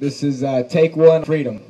This is uh, Take One Freedom.